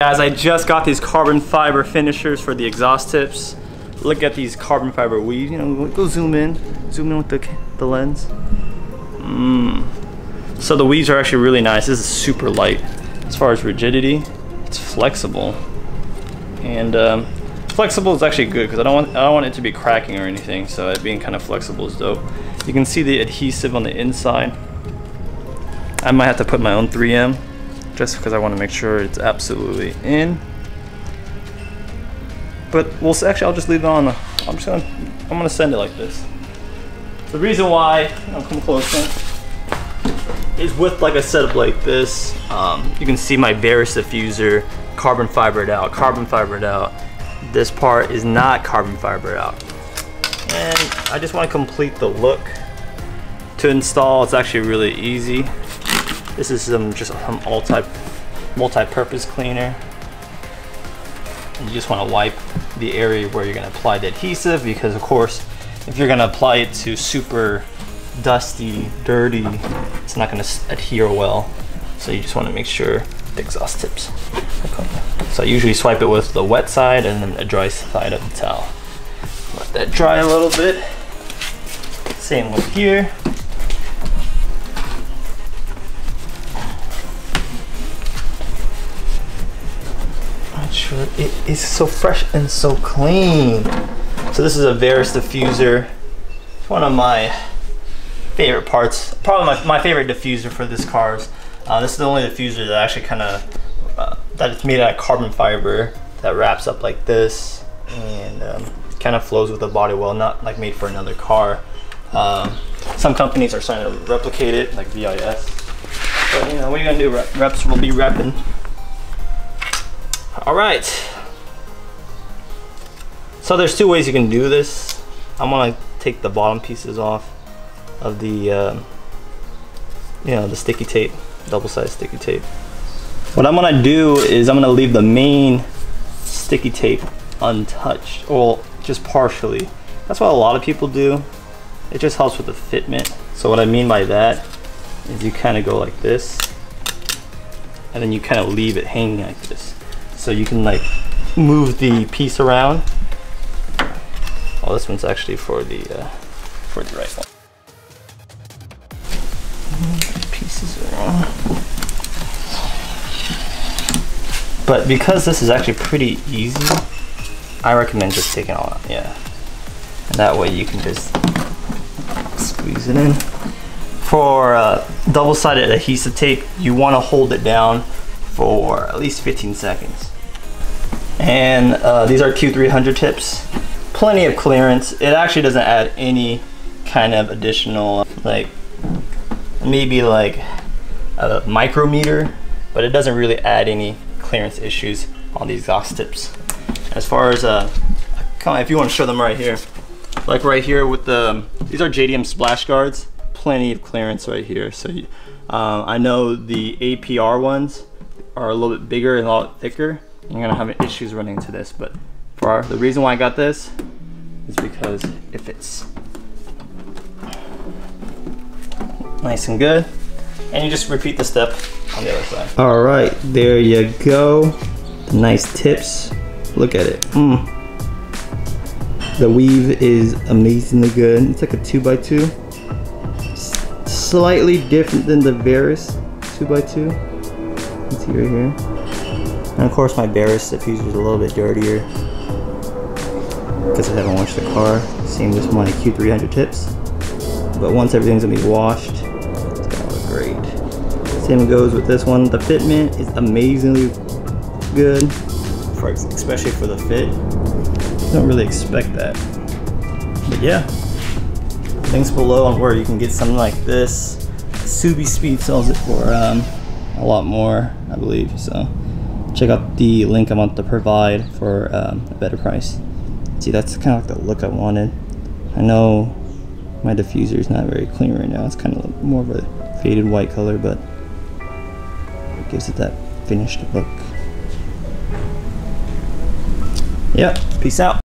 Guys, I just got these carbon fiber finishers for the exhaust tips. Look at these carbon fiber weaves. You know, go zoom in, zoom in with the the lens. Mmm. So the weaves are actually really nice. This is super light as far as rigidity. It's flexible, and um, flexible is actually good because I don't want I don't want it to be cracking or anything. So it being kind of flexible is dope. You can see the adhesive on the inside. I might have to put my own 3M just because I want to make sure it's absolutely in. But we'll actually I'll just leave it on. I'm just gonna I'm gonna send it like this. The reason why I'll come closer is with like a setup like this. Um, you can see my Varis diffuser carbon fibered out, carbon fibered out. This part is not carbon fibered out. And I just want to complete the look. To install, it's actually really easy. This is some just some multi multi-purpose cleaner. And you just want to wipe the area where you're going to apply the adhesive because of course if you're going to apply it to super dusty, dirty, it's not going to adhere well. So you just want to make sure the exhaust tips. So I usually swipe it with the wet side and then the dry side of the towel. Let that dry a little bit. Same with here. Sure it is so fresh and so clean. So this is a Varis diffuser. It's one of my favorite parts, probably my, my favorite diffuser for this car. Uh, this is the only diffuser that actually kind of, uh, that it's made out of carbon fiber that wraps up like this and um, kind of flows with the body well, not like made for another car. Um, some companies are starting to replicate it, like VIS. But you know, what are you gonna do? Reps will be repping. All right. So there's two ways you can do this. I'm gonna take the bottom pieces off of the, uh, you know, the sticky tape, double-sided sticky tape. What I'm gonna do is I'm gonna leave the main sticky tape untouched, or just partially. That's what a lot of people do. It just helps with the fitment. So what I mean by that is you kind of go like this, and then you kind of leave it hanging like this. So you can like move the piece around. Oh, this one's actually for the uh, for the one. Pieces around. But because this is actually pretty easy, I recommend just taking all out. Yeah, and that way you can just squeeze it in. For uh, double-sided adhesive tape, you want to hold it down for at least 15 seconds. And uh, these are Q300 tips. Plenty of clearance. It actually doesn't add any kind of additional, like maybe like a micrometer, but it doesn't really add any clearance issues on these exhaust tips. As far as, uh, if you want to show them right here, like right here with the, these are JDM splash guards, plenty of clearance right here. So uh, I know the APR ones are a little bit bigger and a lot thicker. You're gonna have issues running into this, but for our, the reason why I got this is because if it's nice and good. And you just repeat the step on the other side. All right, there you go. Nice tips. Look at it. Mm. The weave is amazingly good. It's like a two by two. S slightly different than the Varis two by two. Let's see right here. And of course my Varis diffuser is a little bit dirtier because I haven't washed the car. Same with my Q300 tips. But once everything's gonna be washed, it's gonna look great. Same goes with this one. The fitment is amazingly good, for, especially for the fit don't really expect that. But yeah, links below on where you can get something like this. Subispeed sells it for um, a lot more, I believe. So check out the link I'm about to provide for um, a better price. See, that's kind of like the look I wanted. I know my diffuser is not very clean right now. It's kind of more of a faded white color, but it gives it that finished look. Yep, peace out.